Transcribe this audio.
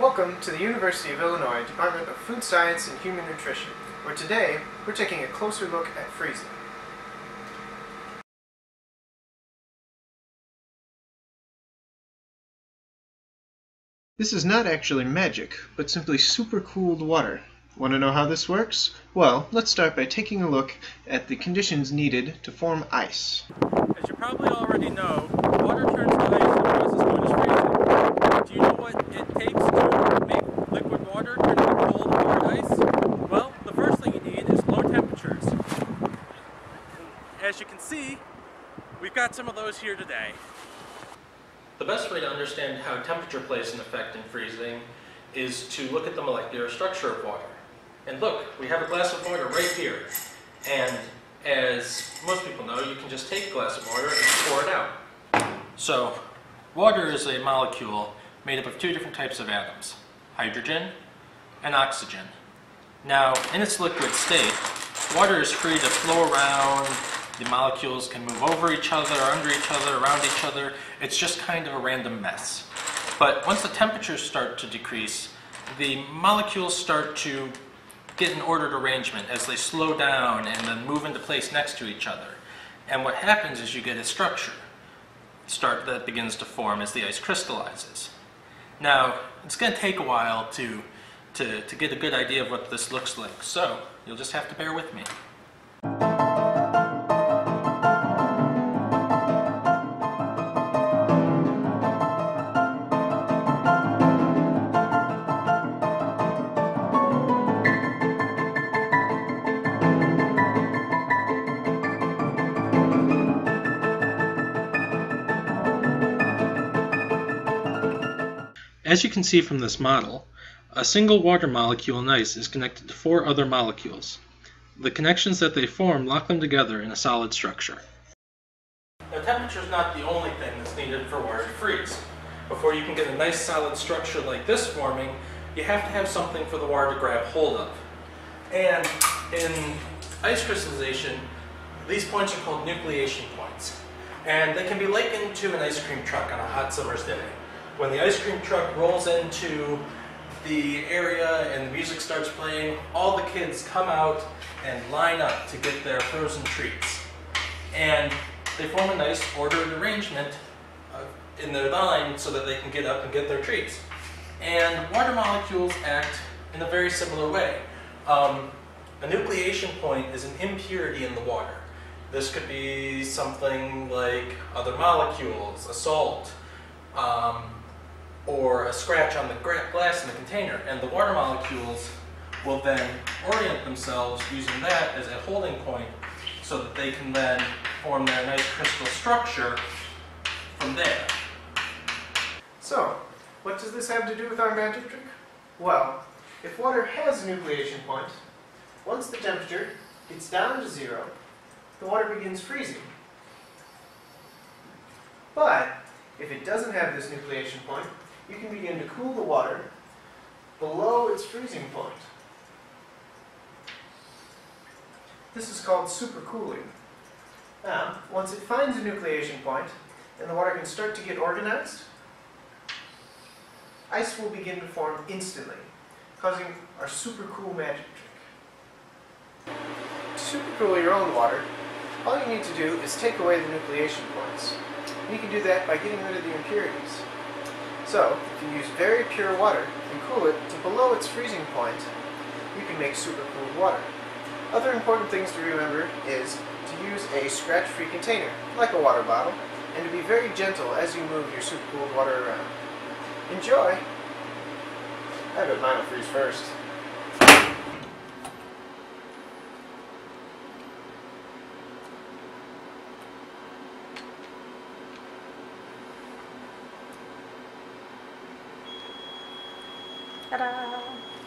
Welcome to the University of Illinois Department of Food Science and Human Nutrition, where today we're taking a closer look at freezing. This is not actually magic, but simply supercooled water. Want to know how this works? Well, let's start by taking a look at the conditions needed to form ice. As you probably already know, water turns to ice in the process known as freezing. Do you know what it takes to make liquid water turn into cold hard ice? Well, the first thing you need is low temperatures. As you can see, we've got some of those here today. The best way to understand how temperature plays an effect in freezing is to look at the molecular structure of water. And look, we have a glass of water right here. And as most people know, you can just take a glass of water and pour it out. So, water is a molecule made up of two different types of atoms, hydrogen and oxygen. Now, in its liquid state, water is free to flow around, the molecules can move over each other, under each other, around each other. It's just kind of a random mess. But once the temperatures start to decrease, the molecules start to get an ordered arrangement as they slow down and then move into place next to each other. And what happens is you get a structure start that begins to form as the ice crystallizes. Now, it's going to take a while to, to, to get a good idea of what this looks like, so you'll just have to bear with me. As you can see from this model, a single water molecule in ice is connected to four other molecules. The connections that they form lock them together in a solid structure. Now temperature is not the only thing that's needed for water to freeze. Before you can get a nice solid structure like this forming, you have to have something for the water to grab hold of. And in ice crystallization, these points are called nucleation points. And they can be likened to an ice cream truck on a hot summer's day when the ice cream truck rolls into the area and the music starts playing, all the kids come out and line up to get their frozen treats. And they form a nice ordered arrangement uh, in their line so that they can get up and get their treats. And water molecules act in a very similar way. Um, a nucleation point is an impurity in the water. This could be something like other molecules, a salt, um, or a scratch on the glass in the container. And the water molecules will then orient themselves using that as a holding point so that they can then form their nice crystal structure from there. So, what does this have to do with our magic trick? Well, if water has a nucleation point, once the temperature gets down to zero, the water begins freezing. But, if it doesn't have this nucleation point, you can begin to cool the water below its freezing point. This is called supercooling. Now, once it finds a nucleation point and the water can start to get organized, ice will begin to form instantly, causing our supercool magic trick. To supercool your own water, all you need to do is take away the nucleation points. And you can do that by getting rid of the impurities. So, if you use very pure water and cool it to below its freezing point, you can make super cooled water. Other important things to remember is to use a scratch-free container, like a water bottle, and to be very gentle as you move your super cooled water around. Enjoy! I bet mine will freeze first. Ta-da!